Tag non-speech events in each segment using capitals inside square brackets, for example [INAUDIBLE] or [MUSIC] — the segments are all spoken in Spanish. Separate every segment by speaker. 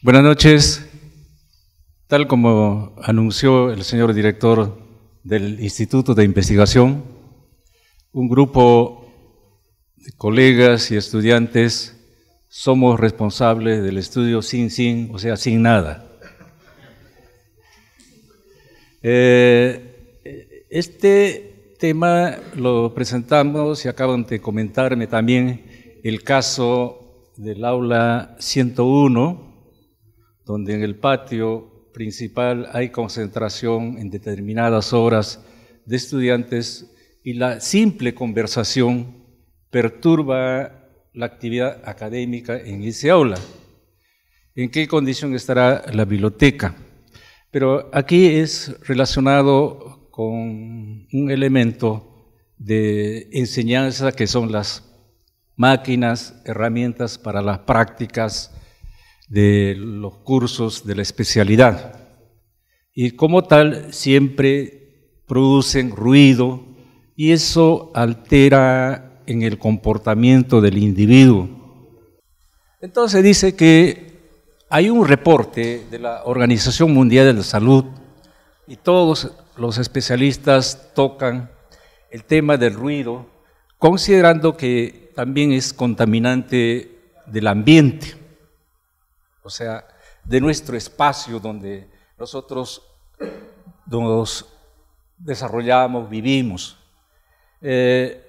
Speaker 1: Buenas noches. Tal como anunció el señor director del Instituto de Investigación, un grupo de colegas y estudiantes somos responsables del estudio sin sin, o sea, sin nada. Eh, este tema lo presentamos y acaban de comentarme también el caso del aula 101, donde en el patio principal hay concentración en determinadas horas de estudiantes y la simple conversación perturba la actividad académica en ese aula. ¿En qué condición estará la biblioteca? Pero aquí es relacionado con un elemento de enseñanza que son las máquinas, herramientas para las prácticas de los cursos de la especialidad. Y como tal siempre producen ruido y eso altera en el comportamiento del individuo. Entonces dice que hay un reporte de la Organización Mundial de la Salud y todos los especialistas tocan el tema del ruido, considerando que también es contaminante del ambiente, o sea, de nuestro espacio donde nosotros nos desarrollamos, vivimos. Eh,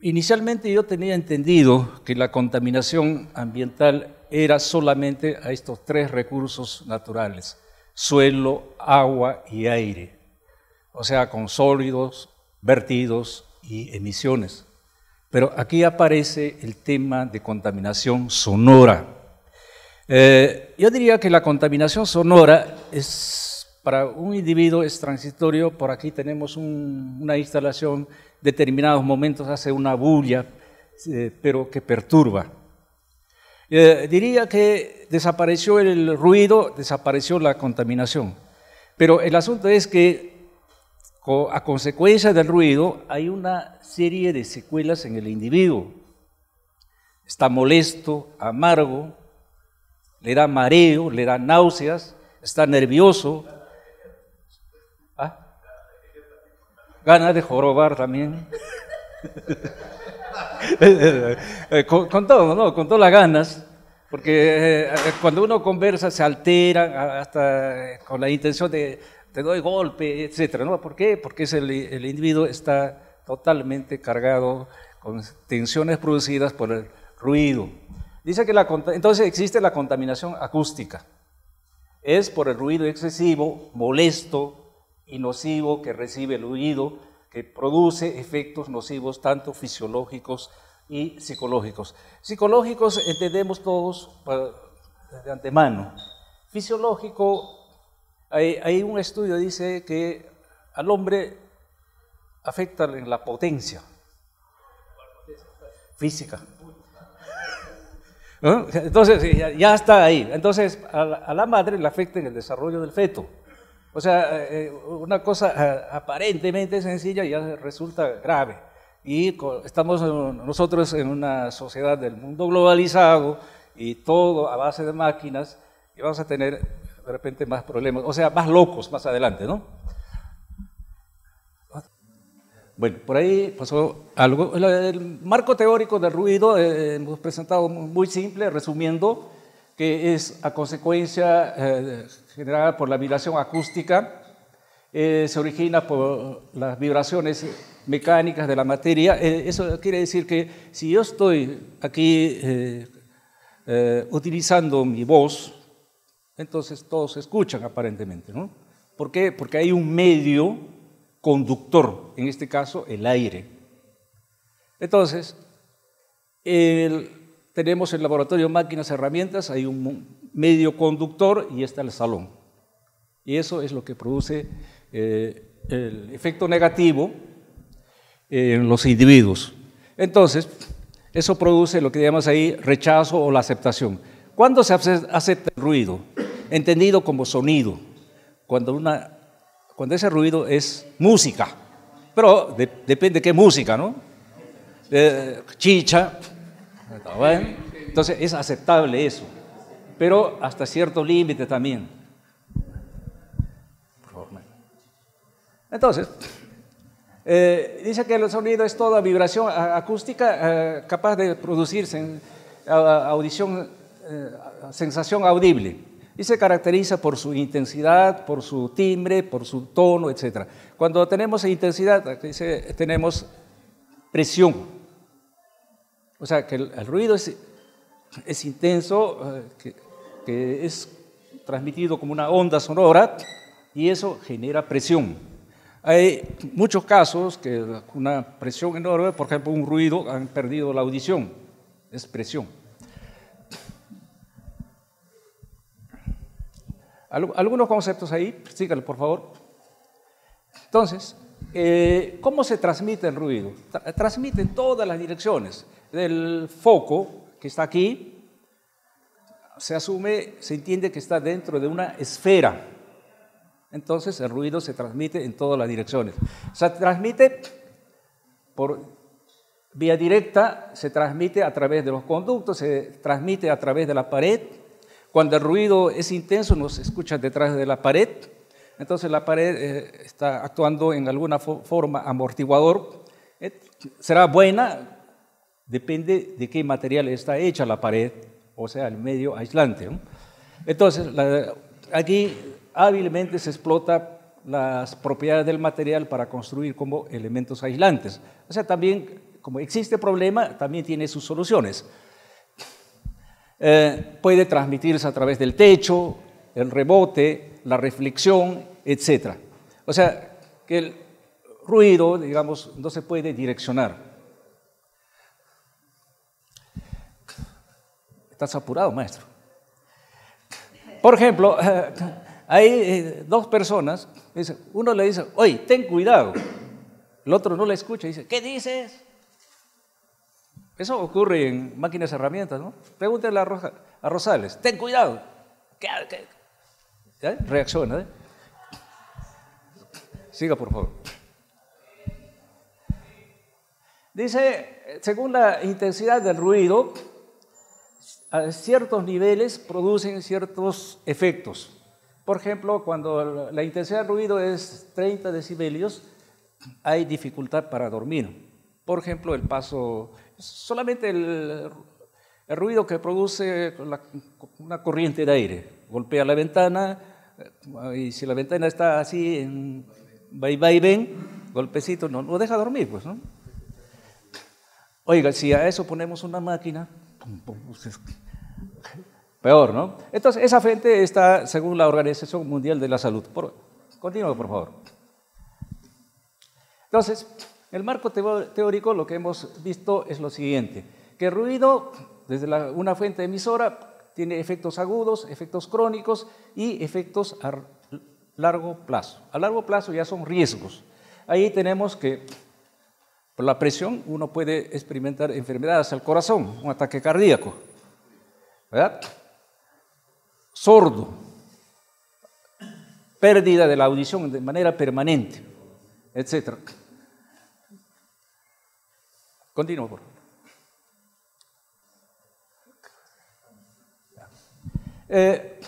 Speaker 1: inicialmente yo tenía entendido que la contaminación ambiental era solamente a estos tres recursos naturales, suelo, agua y aire, o sea, con sólidos, vertidos y emisiones. Pero aquí aparece el tema de contaminación sonora. Eh, yo diría que la contaminación sonora es para un individuo es transitorio. Por aquí tenemos una instalación, determinados momentos hace una bulla, eh, pero que perturba. Eh, diría que desapareció el ruido, desapareció la contaminación. Pero el asunto es que a consecuencia del ruido hay una serie de secuelas en el individuo. Está molesto, amargo, le da mareo, le da náuseas, está nervioso, ¿Ah? ganas de jorobar también. [LAUGHS] con, todo, ¿no? Con todas las ganas, porque eh, cuando uno conversa se altera hasta con la intención de te doy golpe, etcétera, ¿no? ¿Por qué? Porque el individuo está totalmente cargado con tensiones producidas por el ruido. Dice que la, entonces existe la contaminación acústica. Es por el ruido excesivo, molesto y nocivo que recibe el oído, que produce efectos nocivos tanto fisiológicos y psicológicos. Psicológicos entendemos todos de antemano. Fisiológico hay, un estudio que dice que al hombre afecta en la potencia física. Entonces, ya, está ahí. Entonces, a la, madre le afecta en el desarrollo del feto. O sea, eh, una cosa eh, aparentemente sencilla ya resulta grave. Y estamos nosotros en una sociedad del mundo globalizado y todo a base de máquinas y vamos a tener de repente más problemas, o sea, más locos más adelante, ¿no? Bueno, por ahí pasó algo. El marco teórico del ruido eh, hemos presentado muy simple, resumiendo, que es a consecuencia eh, generada por la vibración acústica, eh, se origina por las vibraciones mecánicas de la materia. eso quiere decir que si yo estoy aquí utilizando mi voz, entonces todos escuchan aparentemente, ¿no? ¿Por qué? Porque hay un medio conductor, en este caso el aire. Entonces, tenemos el laboratorio máquinas, herramientas, hay un medio conductor y está el salón. Y eso es lo que produce eh, el efecto negativo en los individuos. Entonces, eso produce lo que llamamos ahí rechazo o la aceptación. ¿Cuándo se acepta el ruido? entendido como sonido, cuando, una, cuando ese ruido es música, pero depende de qué música, ¿no? chicha, entonces es aceptable eso. pero hasta cierto límite también. Entonces, eh, dice que el sonido es toda vibración acústica eh, capaz de producirse audición, eh, sensación audible. Y se caracteriza por su intensidad, por su timbre, por su tono, etc. Cuando tenemos intensidad, tenemos presión. O sea, que el, ruido es, intenso, que, que es transmitido como una onda sonora y eso genera presión. Hay muchos casos que una presión enorme, por ejemplo, un ruido, han perdido la audición, es presión. Algunos conceptos ahí, síganlo por favor. Entonces, eh, ¿cómo se transmite el ruido? Transmite en todas las direcciones. Del foco que está aquí, se asume, se entiende que está dentro de una esfera entonces el ruido se transmite en todas las direcciones. Se transmite por vía directa, se transmite a través de los conductos, se transmite a través de la pared. Cuando el ruido es intenso, nos escucha detrás de la pared. Entonces la pared eh, está actuando en alguna forma amortiguador. Eh, será buena, depende de qué material está hecha la pared, o sea, el medio aislante. Entonces, aquí hábilmente se explota las propiedades del material para construir como elementos aislantes. O sea, también, como existe problema, también tiene sus soluciones. Eh, puede transmitirse a través del techo, el rebote, la reflexión, etc. O sea, que el ruido, digamos, no se puede direccionar. ¿Estás apurado, maestro? Por ejemplo, [LAUGHS] hay eh, dos personas, uno le dice, oye, ten cuidado. El otro no le escucha y dice, ¿qué dices? Eso ocurre en máquinas herramientas, ¿no? Pregúntale a, Rosales, ten cuidado. ¿Qué, qué? Reacciona. ¿eh? Siga, por favor. Dice, según la intensidad del ruido, a ciertos niveles producen ciertos efectos. Por ejemplo, cuando la intensidad del ruido es 30 decibelios, hay dificultad para dormir. Por ejemplo, el paso, solamente el, ruido que produce una corriente de aire. Golpea la ventana eh, y si la ventana está así en va y, y ven, golpecito, no, no deja dormir, pues, ¿no? Oiga, si a eso ponemos una máquina, Peor, ¿no? Entonces, esa fuente está según la Organización Mundial de la Salud. Por, continúe, por favor. Entonces, el marco teórico lo que hemos visto es lo siguiente, que el ruido desde una fuente emisora tiene efectos agudos, efectos crónicos y efectos a largo plazo. A largo plazo ya son riesgos. Ahí tenemos que por la presión uno puede experimentar enfermedades al corazón, un ataque cardíaco. ¿Verdad? sordo, pérdida de la audición de manera permanente, etc. Continúo, por. Eh,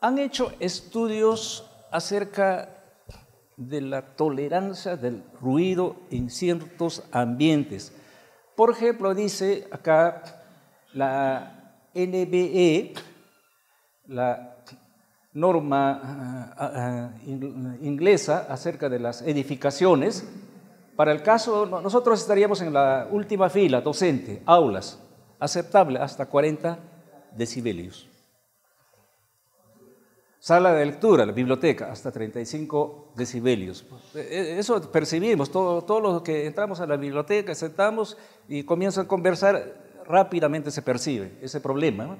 Speaker 1: han hecho estudios acerca de la tolerancia del ruido en ciertos ambientes. Por ejemplo, dice acá la NBE, la norma ah, ah, inglesa acerca de las edificaciones, para el caso, nosotros estaríamos en la última fila, docente, aulas, aceptable hasta 40 decibelios. Sala de lectura, la biblioteca, hasta 35 decibelios. E, e, eso percibimos, todos todo los que entramos a la biblioteca, sentamos y comienzan a conversar, rápidamente se percibe ese problema.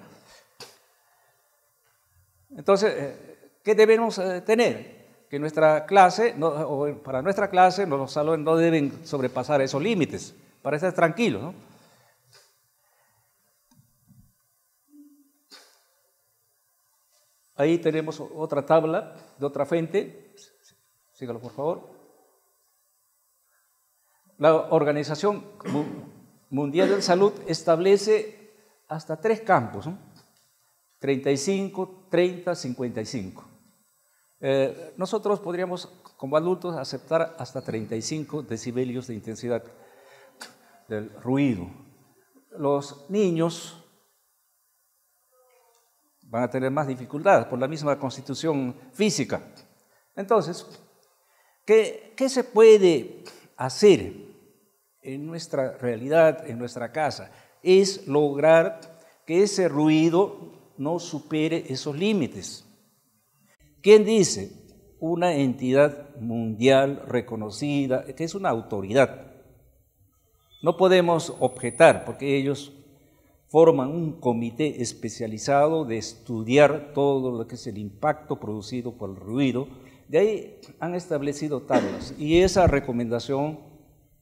Speaker 1: Entonces, eh, ¿qué debemos eh, tener? Que nuestra clase, o para nuestra clase, los salones no deben sobrepasar esos límites, para estar tranquilos. Ahí tenemos otra tabla de otra fuente. Sígalo, por favor. La Organización Mundial de Salud establece hasta tres campos. 35, 30, 55. Nosotros podríamos, como adultos, aceptar hasta 35 decibelios de intensidad del ruido. Los niños van a tener más dificultades por la misma constitución física. Entonces, ¿qué, ¿qué, se puede hacer en nuestra realidad, en nuestra casa? Es lograr que ese ruido no supere esos límites. ¿Quién dice? Una entidad mundial reconocida, que es una autoridad. No podemos objetar porque ellos forman un comité especializado de estudiar todo lo que es el impacto producido por el ruido. De ahí han establecido tablas y esa recomendación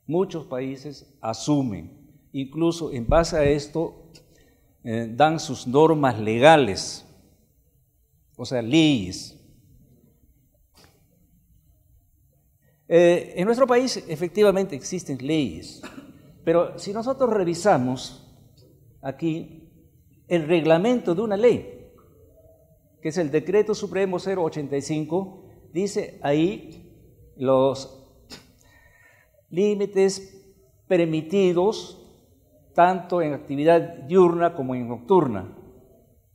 Speaker 1: muchos países asumen. Incluso en base a esto eh, dan sus normas legales, o sea, leyes. Eh, en nuestro país efectivamente existen leyes, pero si nosotros revisamos aquí el reglamento de una ley, que es el Decreto Supremo 085, dice ahí los límites permitidos tanto en actividad diurna como en nocturna.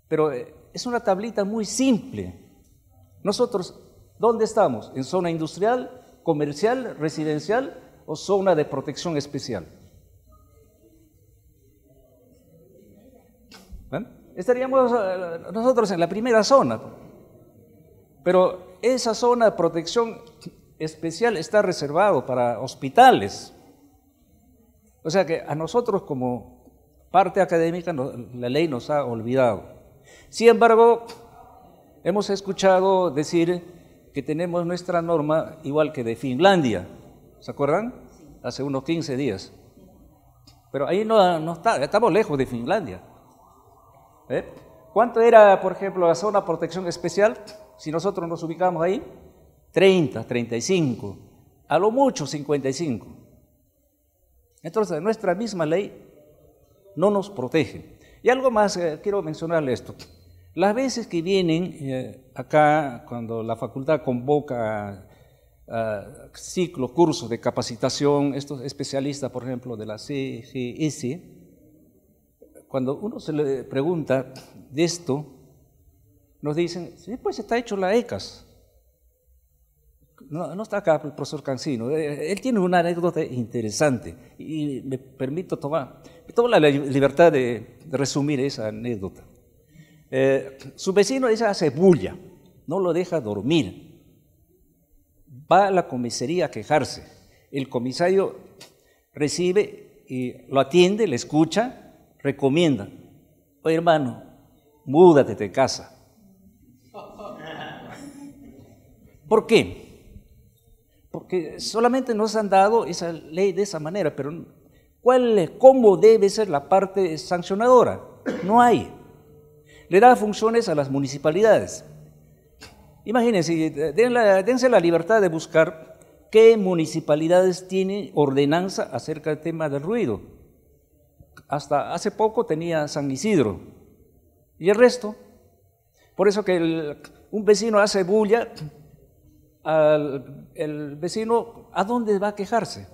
Speaker 1: Pero eh, es una tablita muy simple. Nosotros, ¿dónde estamos? ¿En zona industrial, comercial, residencial o zona de protección especial? estaríamos eh, nosotros en la primera zona. Pero esa zona de protección especial está reservado para hospitales. O sea que a nosotros como parte académica la ley nos ha olvidado. Sin embargo, hemos escuchado decir que tenemos nuestra norma igual que de Finlandia. ¿Se acuerdan? Hace unos 15 días. Pero ahí no, no está, estamos lejos de Finlandia. ¿Eh? ¿Cuánto era, por ejemplo, la zona protección especial? Si nosotros nos ubicamos ahí, 30, 35, a lo mucho 55. Entonces, nuestra misma ley no nos protege. Y algo más, eh, quiero mencionarle esto. Las veces que vienen eh, acá, cuando la facultad convoca ciclo, cursos de capacitación, estos especialistas, por ejemplo, de la CGS, cuando uno se le pregunta de esto, nos dicen, sí, pues está hecho la ECAS. No, está acá el profesor Cancino. Eh, él tiene una anécdota interesante y me permito tomar, tomo la libertad de, resumir esa anécdota. Eh, su vecino dice hace bulla, no lo deja dormir. Va a la comisaría a quejarse. El comisario recibe y lo atiende, le escucha recomienda, oye hermano, múdate de casa. ¿Por qué? Porque solamente nos han dado esa ley de esa manera, pero ¿cuál, ¿cómo debe ser la parte sancionadora? No hay. Le da funciones a las municipalidades. Imagínense, dense la libertad de buscar qué municipalidades tienen ordenanza acerca del tema del ruido hasta hace poco tenía San Isidro. ¿Y el resto? Por eso que un vecino hace bulla, el vecino, ¿a dónde va a quejarse?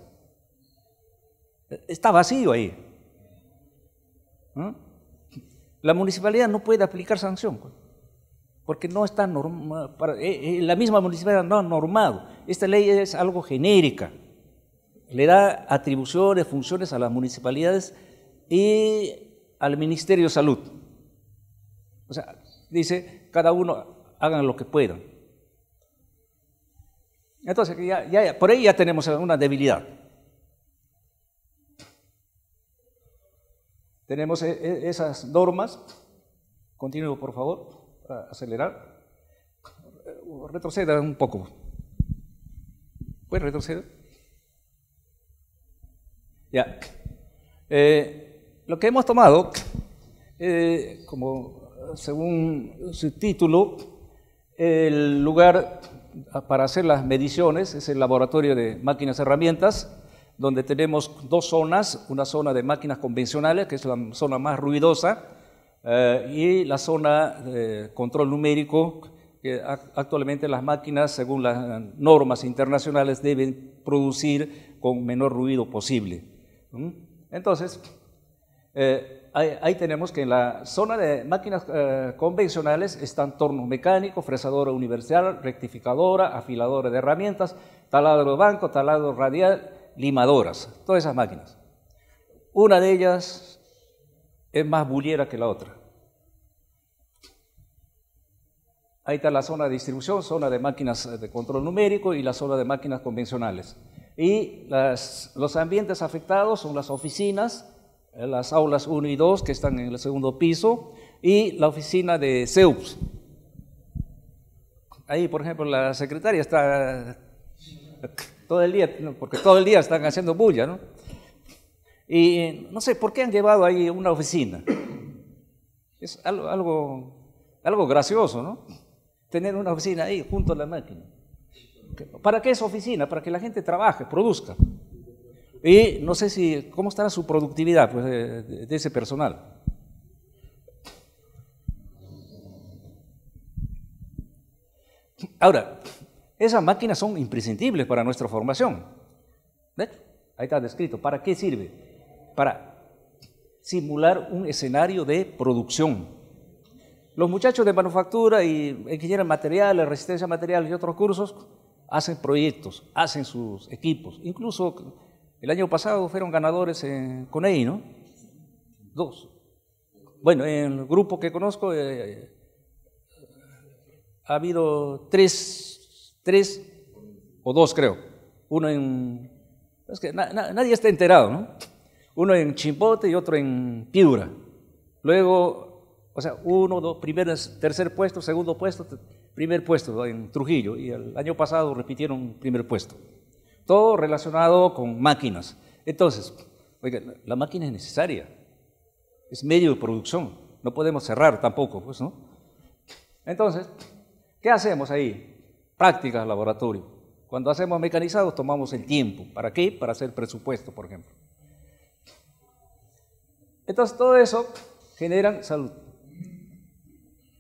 Speaker 1: Está vacío ahí. La municipalidad no puede aplicar sanción, porque no está normado, eh, eh, la misma municipalidad no ha normado. Esta ley es algo genérica, le da atribuciones, funciones a las municipalidades y al Ministerio de Salud. O sea, dice, cada uno hagan lo que puedan. Entonces, ya, por ahí ya tenemos una debilidad. Tenemos e, e, esas normas. Continúo, por favor, para acelerar. Retroceda un poco. ¿Puede retroceder? Ya. Eh, lo que hemos tomado, eh, como según su título, el lugar para hacer las mediciones es el laboratorio de máquinas herramientas, donde tenemos dos zonas, una zona de máquinas convencionales, que es la zona más ruidosa, eh, y la zona de control numérico, que actualmente las máquinas, según las normas internacionales, deben producir con menor ruido posible. Entonces, eh, ahí, tenemos que en la zona de máquinas eh, convencionales están torno mecánico, fresadora universal, rectificadora, afiladora de herramientas, taladro de banco, taladro radial, limadoras, todas esas máquinas. Una de ellas es más buliera que la otra. Ahí está la zona de distribución, zona de máquinas de control numérico y la zona de máquinas convencionales. Y los ambientes afectados son las oficinas, eh, las aulas 1 y 2 que están en el segundo piso y la oficina de CEUPS. Ahí, por ejemplo, la secretaria está todo el día, porque todo el día están haciendo bulla, ¿no? Y no sé por qué han llevado ahí una oficina. Es algo, algo, algo gracioso, ¿no? Tener una oficina ahí junto a la máquina. ¿Para qué es oficina? Para que la gente trabaje, produzca. Y no sé si, ¿cómo estará su productividad pues, de, ese personal? Ahora, esas máquinas son imprescindibles para nuestra formación. Ahí está descrito. ¿Para qué sirve? Para simular un escenario de producción. Los muchachos de manufactura y ingeniería materiales, resistencia material y otros cursos hacen proyectos, hacen sus equipos. Incluso el año pasado fueron ganadores en CONEI, ¿no? Dos. Bueno, en el grupo que conozco eh, ha habido tres, tres o dos creo. Uno en... Es que nadie está enterado, ¿no? Uno en Chimbote y otro en Piura. Luego, o sea, uno, dos, primer, tercer puesto, segundo puesto, primer puesto en Trujillo. Y el año pasado repitieron primer puesto. Todo relacionado con máquinas. Entonces, oiga, la máquina es necesaria, es medio de producción, no podemos cerrar tampoco, pues, ¿no? Entonces, ¿qué hacemos ahí? Prácticas, laboratorio. Cuando hacemos mecanizados tomamos el tiempo. ¿Para qué? Para hacer presupuesto, por ejemplo. Entonces, todo eso genera salud.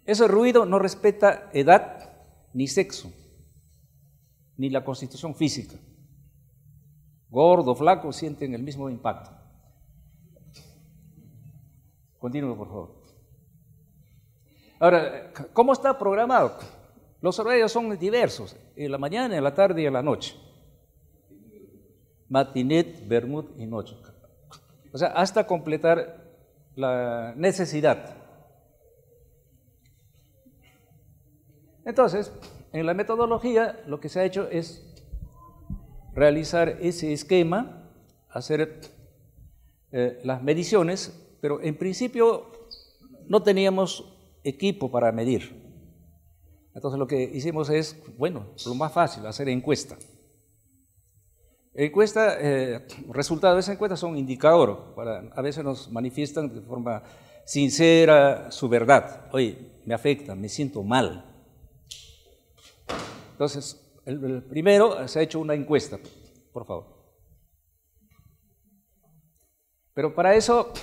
Speaker 1: Ese ruido no respeta edad ni sexo, ni la constitución física gordo, flaco, sienten el mismo impacto. Continúe, por favor. Ahora, ¿cómo está programado? Los horarios son diversos, en la mañana, en la tarde y en la noche. Matinet, bermud y noche. O sea, hasta completar la necesidad. Entonces, en la metodología lo que se ha hecho es realizar ese esquema, hacer eh, las mediciones, pero en principio no teníamos equipo para medir. Entonces lo que hicimos es, bueno, lo más fácil, hacer encuesta. Encuesta, eh, resultados de esa encuesta son indicadores, a veces nos manifiestan de forma sincera su verdad. Oye, me afecta, me siento mal. Entonces, el, primero se ha hecho una encuesta, por favor. Pero para eso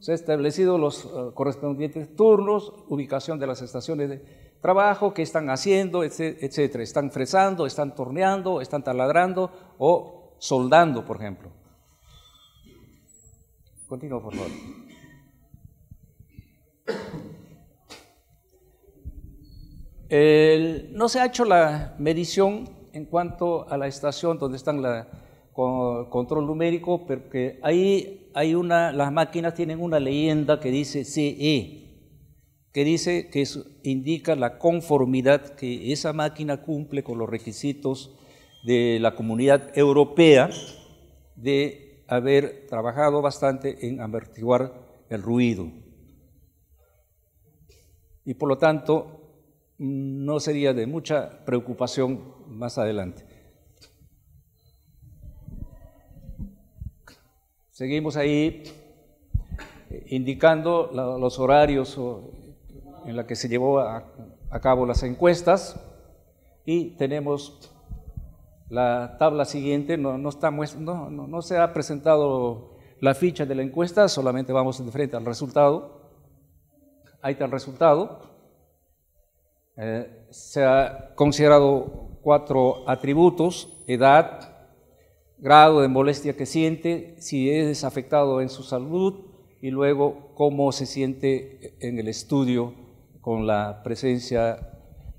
Speaker 1: se han establecido los eh, correspondientes turnos, ubicación de las estaciones de trabajo, qué están haciendo, etcétera. Están fresando, están torneando, están taladrando o soldando, por ejemplo. Continúo, por favor. no se ha hecho la medición en cuanto a la estación donde están la control numérico, porque ahí hay una, las máquinas tienen una leyenda que dice CE, que dice que indica la conformidad que esa máquina cumple con los requisitos de la comunidad europea de haber trabajado bastante en amortiguar el ruido. Y por lo tanto, no sería de mucha preocupación más adelante. Seguimos ahí eh, indicando los horarios en los que se llevó a, cabo las encuestas y tenemos la tabla siguiente, no, no, se ha presentado la ficha de la encuesta, solamente vamos de frente al resultado. ahí está el resultado. Eh, se ha considerado cuatro atributos, edad, grado de molestia que siente, si es afectado en su salud y luego cómo se siente en el estudio con la presencia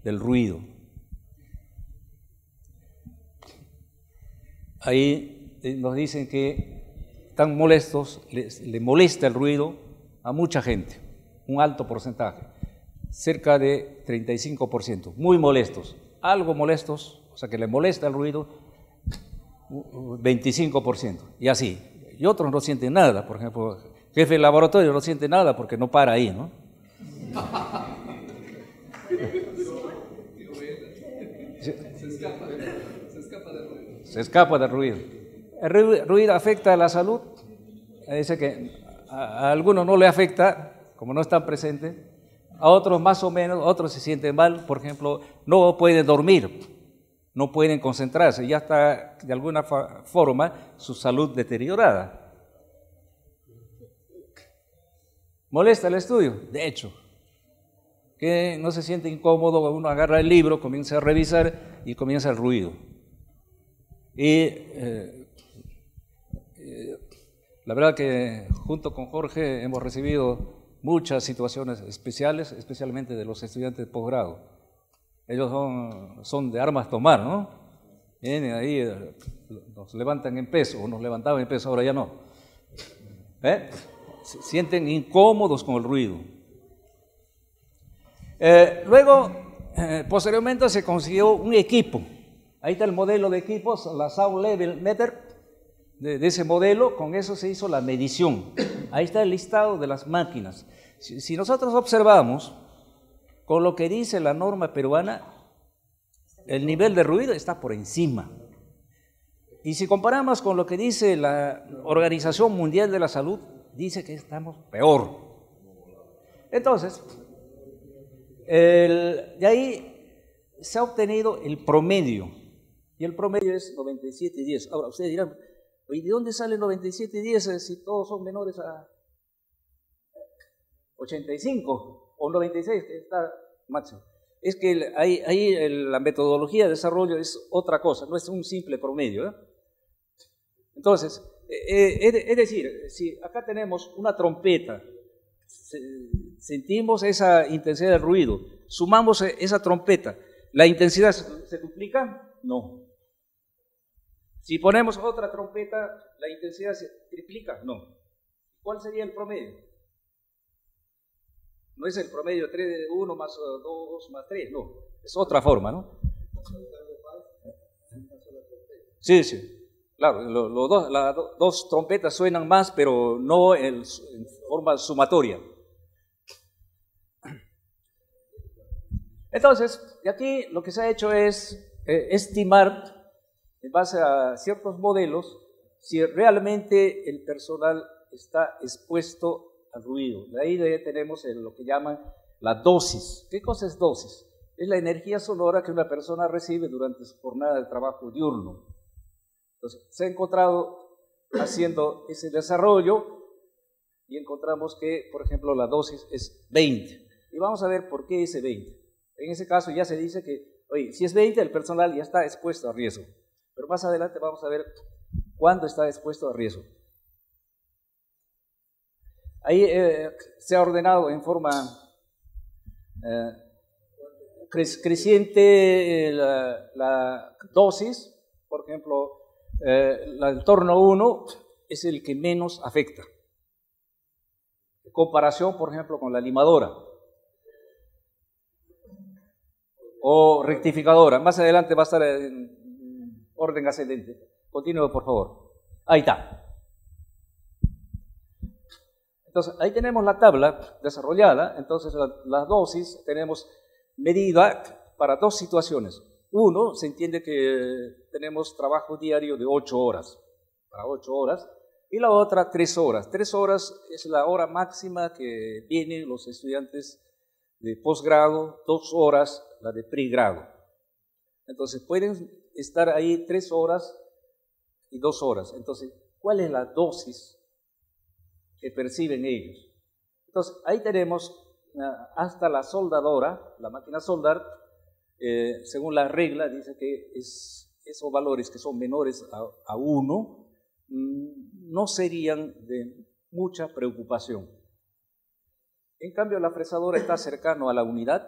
Speaker 1: del ruido. Ahí eh, nos dicen que están molestos, le molesta el ruido a mucha gente, un alto porcentaje, cerca de 35%, muy molestos, algo molestos, o sea que le molesta el ruido, 25%, y así. Y otros no sienten nada, por ejemplo, jefe de laboratorio no siente nada porque no para ahí, ¿no? Se escapa del ruido. El ruido afecta a la salud. Dice que a, algunos no le afecta, como no están presentes. A otros más o menos, otros se sienten mal. Por ejemplo, no pueden dormir no pueden concentrarse, ya está de alguna forma su salud deteriorada. ¿Molesta el estudio? De hecho, que no se siente incómodo, uno agarra el libro, comienza a revisar y comienza el ruido. Y eh, eh, la verdad que junto con Jorge hemos recibido muchas situaciones especiales, especialmente de los estudiantes de posgrado ellos son, son de armas tomar, ¿no? Vienen ahí, eh, nos levantan en peso, o nos levantaban en peso, ahora ya no. ¿Eh? Se sienten incómodos con el ruido. Eh, luego, posteriormente se consiguió un equipo. Ahí está el modelo de equipos, la Sound Level Meter, de, ese modelo, con eso se hizo la medición. Ahí está el listado de las máquinas. si nosotros observamos, con lo que dice la norma peruana, el nivel de ruido está por encima. Y si comparamos con lo que dice la Organización Mundial de la Salud, dice que estamos peor. Entonces, de ahí se ha obtenido el promedio, y el promedio es 97.10. Ahora, ustedes dirán, ¿y de dónde sale 97.10 si todos son menores a 85? o 96, que está máximo. Es que ahí, la metodología de desarrollo es otra cosa, no es un simple promedio. ¿eh? Entonces, eh, eh, es decir, si acá tenemos una trompeta, sentimos esa intensidad del ruido, sumamos esa trompeta, ¿la intensidad se duplica? No. Si ponemos otra trompeta, ¿la intensidad se triplica? No. ¿Cuál sería el promedio? No es el promedio 3 de 1 más 2 más 3, no. Es otra forma, ¿no? Sí, sí. Claro, dos, las dos trompetas suenan más, pero no en, forma sumatoria. Entonces, aquí lo que se ha hecho es eh, estimar, en base a ciertos modelos, si realmente el personal está expuesto ruido. De ahí tenemos lo que llaman la dosis. ¿Qué cosa es dosis? Es la energía sonora que una persona recibe durante su jornada de trabajo diurno. Entonces, se ha encontrado haciendo ese desarrollo y encontramos que, por ejemplo, la dosis es 20. Y vamos a ver por qué ese 20. En ese caso ya se dice que, oye, si es 20, el personal ya está expuesto a riesgo. Pero más adelante vamos a ver cuándo está expuesto a riesgo. Ahí eh, se ha ordenado en forma eh, creciente eh, la, dosis, por ejemplo, el torno 1 es el que menos afecta. En comparación, por ejemplo, con la limadora o rectificadora. Más adelante va a estar en orden ascendente. Continúe, por favor. Ahí está. Entonces, ahí tenemos la tabla desarrollada, entonces la, dosis tenemos medida para dos situaciones. Uno, se entiende que tenemos trabajo diario de ocho horas, para ocho horas, y la otra tres horas. Tres horas es la hora máxima que vienen los estudiantes de posgrado, dos horas la de pregrado. Entonces pueden estar ahí tres horas y dos horas. Entonces, ¿cuál es la dosis que perciben ellos. Entonces, ahí tenemos ah, hasta la soldadora, la máquina soldar, eh, según la regla, dice que esos valores que son menores a, 1 mm, no serían de mucha preocupación. En cambio, la fresadora está cercano a la unidad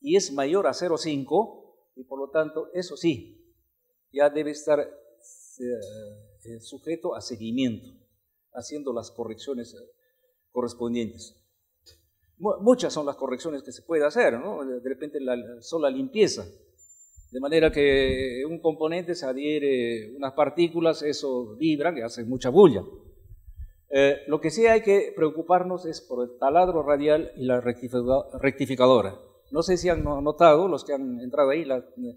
Speaker 1: y es mayor a 0,5 y por lo tanto, eso sí, ya debe estar eh, sujeto a seguimiento, haciendo las correcciones eh, correspondientes. Muchas son las correcciones que se puede hacer, ¿no? De repente la sola limpieza, de manera que un componente se adhiere unas partículas, eso vibra, que hace mucha bulla. Eh, lo que sí hay que preocuparnos es por el taladro radial y la rectificadora. No sé si han notado, los que han entrado ahí,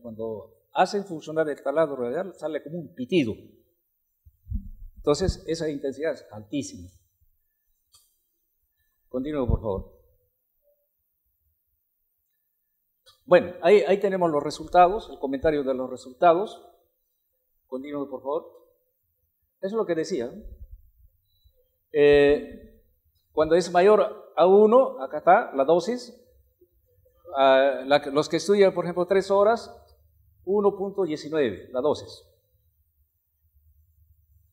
Speaker 1: cuando hacen funcionar el taladro radial sale como un pitido. Entonces, esa intensidad es altísima. Continúo, por favor. Bueno, ahí, ahí tenemos los resultados, el comentario de los resultados. Continúo, por favor. Eso es lo que decía. Eh, cuando es mayor a 1, acá está la dosis. Ah, los que estudian, por ejemplo, 3 horas, 1.19, la dosis.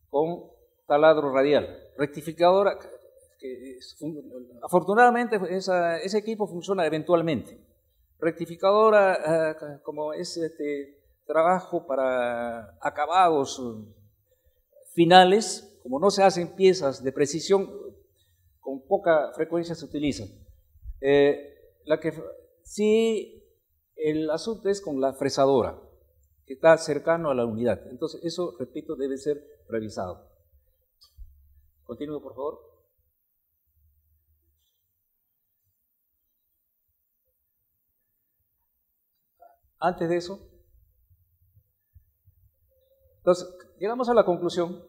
Speaker 1: Con taladro radial. Rectificadora, que afortunadamente ese equipo funciona eventualmente. Rectificadora, ah, como es este trabajo para acabados finales, como no se hacen piezas de precisión, con poca frecuencia se utilizan. Eh, la que sí, el asunto es con la fresadora, que está cercano a la unidad. Entonces, eso, repito, debe ser revisado. Continúe, por favor. Antes de eso, entonces, llegamos a la conclusión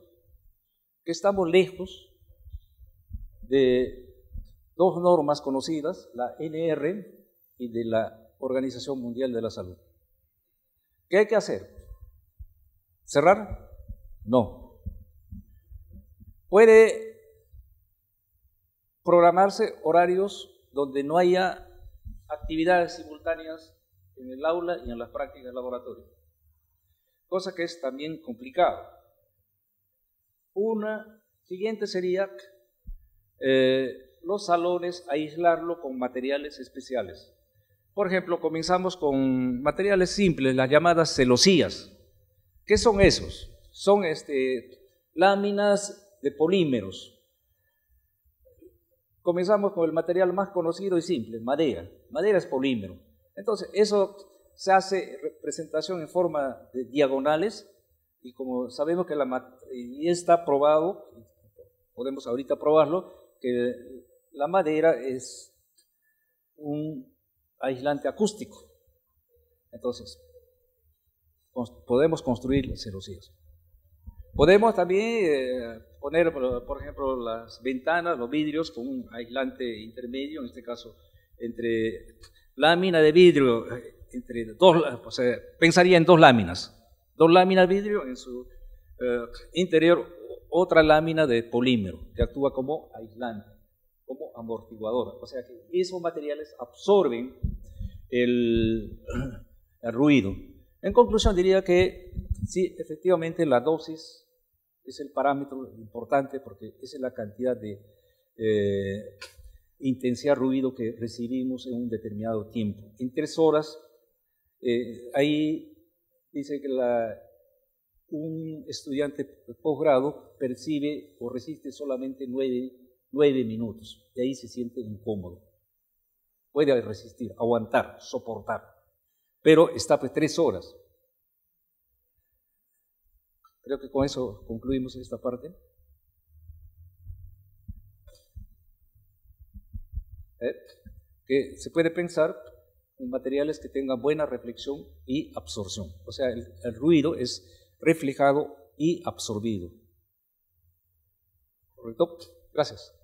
Speaker 1: que estamos lejos de dos normas conocidas, la NR y de la Organización Mundial de la Salud. ¿Qué hay que hacer? ¿Cerrar? No. Puede programarse horarios donde no haya actividades simultáneas en el aula y en las prácticas de laboratorio, cosa que es también complicado. Una siguiente sería eh, los salones aislarlo con materiales especiales. Por ejemplo, comenzamos con materiales simples, las llamadas celosías. ¿Qué son esos? Son este, láminas de polímeros. Comenzamos con el material más conocido y simple, madera. Madera es polímero. Entonces, eso se hace representación en forma de diagonales y como sabemos que la y está probado, podemos ahorita probarlo, que la madera es un aislante acústico. Entonces, podemos construir celosías. Podemos también eh, poner, por ejemplo, las ventanas, los vidrios con un aislante intermedio, en este caso, entre lámina de vidrio, eh, entre dos, o pensaría en dos láminas. Dos láminas de vidrio, en su eh, interior otra lámina de polímero, que actúa como aislante amortiguadora. O sea que esos materiales absorben [CLEARS THROAT] el, ruido. En conclusión, diría que sí, efectivamente la dosis es el parámetro importante porque esa es la cantidad de eh, intensidad ruido que recibimos en un determinado tiempo. En tres horas, eh, ahí dice que un estudiante posgrado percibe o resiste solamente nueve nueve minutos. Y ahí se siente incómodo. Puede resistir, aguantar, soportar. Pero está pues tres horas. Creo que con eso concluimos esta parte. ¿Eh? Que se puede pensar en materiales que tengan buena reflexión y absorción. O sea, el, el ruido es reflejado y absorbido. ¿Correcto? Gracias.